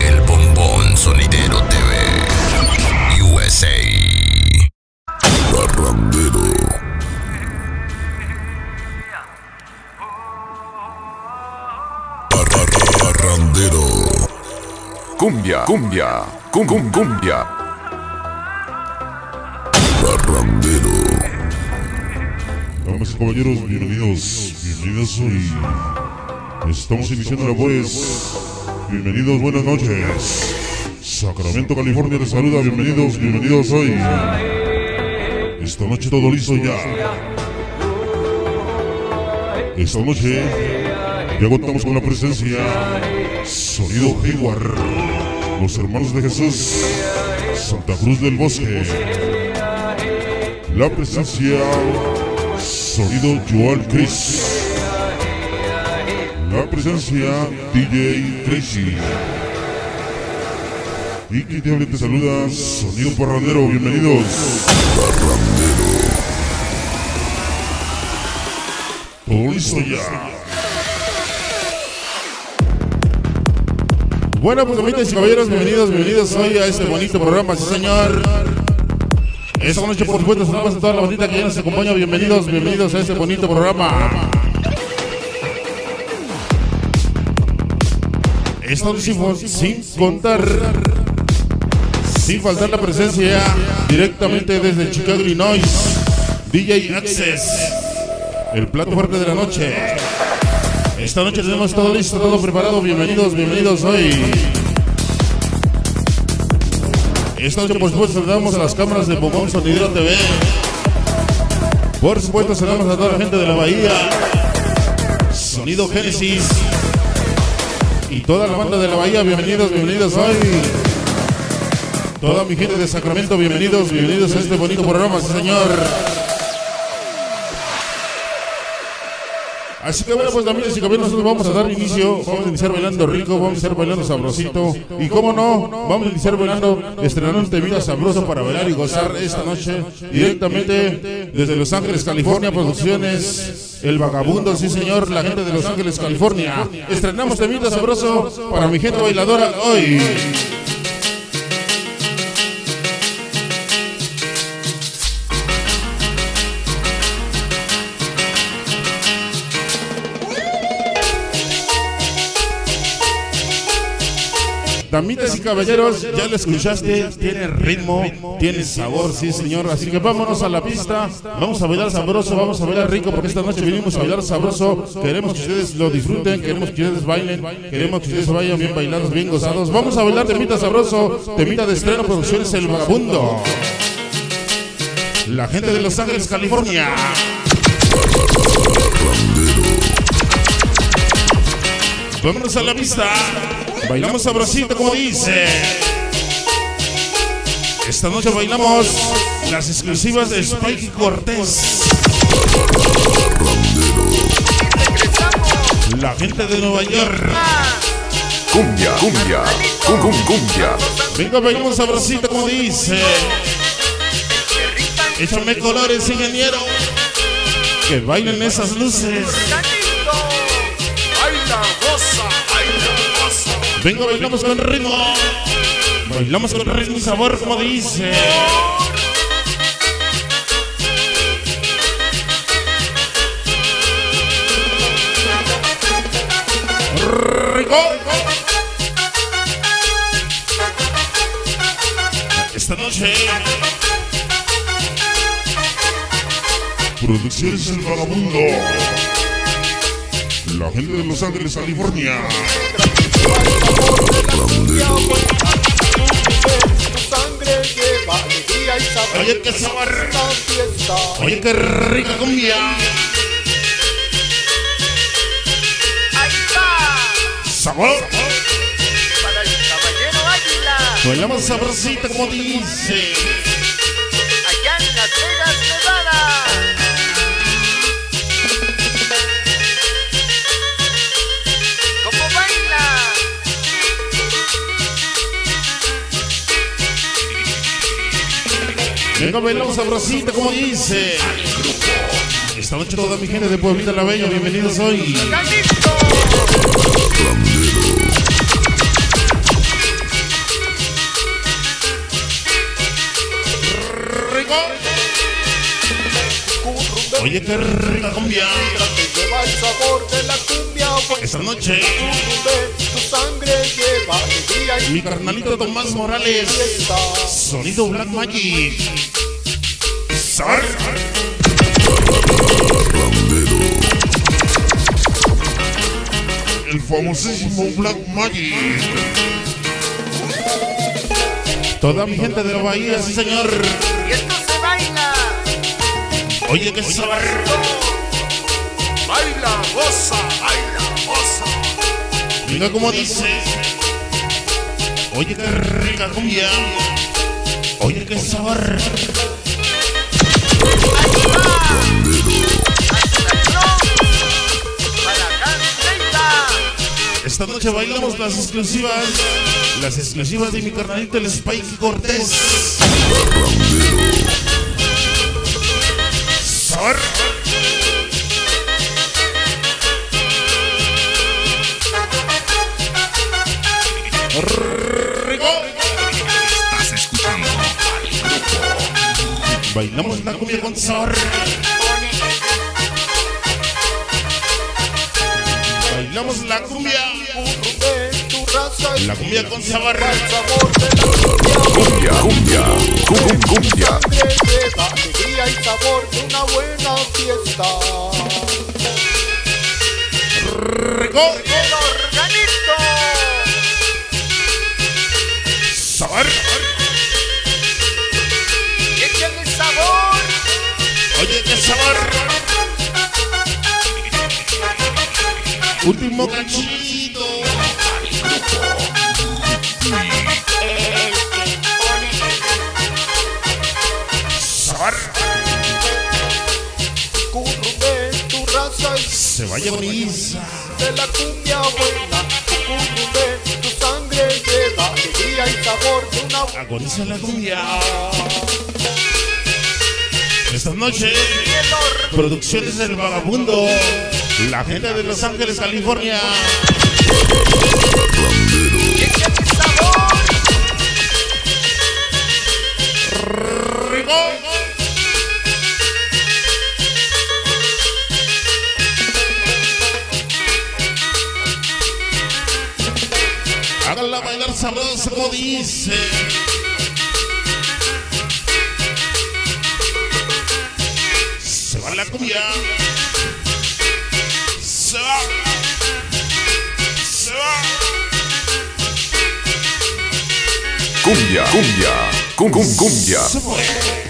El Bombón Sonidero TV. USA. Parrandero. Parra- Parrandero. Cumbia, cumbia, cum, cum, cumbia. Parrandero. Damas y caballeros, bienvenidos, bienvenidos hoy. Estamos iniciando labores. Bienvenidos, buenas noches. Sacramento, California te saluda, bienvenidos, bienvenidos hoy. Esta noche todo listo ya. Esta noche ya contamos con la presencia Sonido Hayward, los hermanos de Jesús, Santa Cruz del Bosque. La presencia Sonido Joel Chris. La presencia DJ Crazy. Y que te te saluda Sonido Parrandero, bienvenidos. Todo listo ya. Bueno, pues amigas y caballeros, bienvenidos, bienvenidos hoy a este bonito programa, sí señor. Esta noche, por supuesto, saludamos a toda la bandita que ya nos acompaña. Bienvenidos, bienvenidos a este bonito programa. Esta noche, sin, contar, sin faltar la presencia directamente desde Chicago, Illinois, DJ Access, el plato fuerte de la noche. Esta noche tenemos todo listo, todo preparado. Bienvenidos, bienvenidos hoy. Esta noche, por supuesto, saludamos a las cámaras de Bombón Sonidero TV. Por supuesto, saludamos a toda la gente de la Bahía. Sonido Génesis. Y toda la banda de la Bahía, bienvenidos, bienvenidos hoy. Toda mi gente de Sacramento, bienvenidos, bienvenidos a este bonito programa, sí, señor. Así que bueno, pues amigos y caballeros, nosotros vamos a dar inicio, vamos a iniciar bailando rico, vamos a iniciar bailando sabrosito. Y cómo no, vamos a iniciar bailando, estrenando un temida sabroso para bailar y gozar esta noche directamente desde Los Ángeles, California, Producciones, El Vagabundo, sí señor, la gente de Los Ángeles, California. Estrenamos temida sabroso para mi gente bailadora hoy. Caballeros, ya lo escuchaste, tiene ritmo, tiene sabor, sí señor. Así que vámonos a la pista, vamos a bailar sabroso, vamos a bailar rico, porque esta noche vinimos a bailar sabroso. Queremos que ustedes lo disfruten, queremos que ustedes bailen, queremos que ustedes vayan bien bailados, bien gozados. Vamos a bailar temita sabroso, temita de estreno, producciones El Vagabundo. La gente de Los Ángeles, California. Vámonos a la pista. Bailamos sabrosito como dice. Esta noche bailamos las exclusivas de Spike Cortés. La gente de Nueva York. Cumbia, cumbia, cum, cum, cumbia. Venga, bailamos sabrosito como dice. Échame colores, ingeniero. Que bailen esas luces. Venga, bailamos con ritmo. Bailamos con ritmo y sabor, como dice. Rico. Esta noche. Producciones El Vagabundo. La gente de Los Ángeles, California. Oye, qué sabor. Oye, qué rica cumbia. Ahí está. Sabor. Para el caballero Águila. Bailamos sabrosita, como dice. Venga, bailamos sabrosita, como dice. Esta noche toda mi gente de Pueblita la Bella, bienvenidos hoy. Oye, qué rica cumbia. Esta noche, tu sangre lleva mi carnalito Tomás Morales. Sonido Black Magic. Sar. El famosísimo Black Magic. Toda mi gente de la bahía, sí señor. Oye, qué sabor. Baila, goza, baila, goza. Mira cómo dice. Oye, qué rica cumbia. Oye, qué sabor. Esta noche bailamos las exclusivas. Las exclusivas de mi carnalito, el Spike Cortés. Rico. Estás escuchando Bailamos la cumbia con sabor. Bailamos la cumbia. La cumbia con sabor. el sabor de la cumbia cumbia, cumbia, cum, cum, cumbia. alegría y sabor de una buena fiesta. Rico. Organito. Sabor. Échale sabor. Oye, qué sabor. Último cachito. Se vaya brisa. de la cumbia buena. Currumbé, tu sangre lleva alegría y sabor de una Agoniza la cumbia. Esta noche, Producciones del Vagabundo. La gente de Los Ángeles, California. Échale sabroso como dice. Se va la cumbia. Se va. Se va. Cumbia, cumbia, cum, cum, cumbia. Se fue.